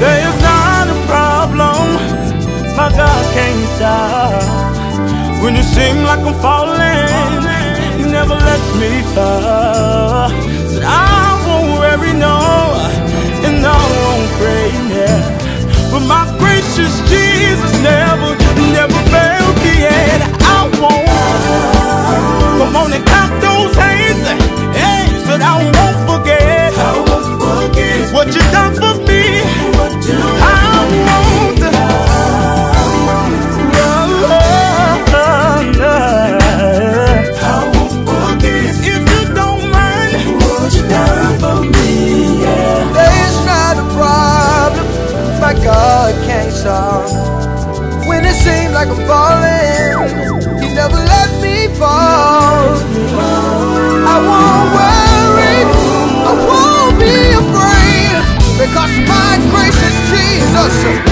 There is not a problem my God can't stop. When it seems like I'm falling, He never lets me fall. Said I won't worry, no, and I won't pray, yeah. But my gracious Jesus never. guitar When it seems like I'm falling You never let me fall. I won't worry I won't be afraid Because my gracious Jesus.